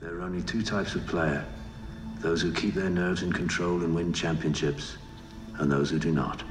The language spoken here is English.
There are only two types of player those who keep their nerves in control and win championships, and those who do not.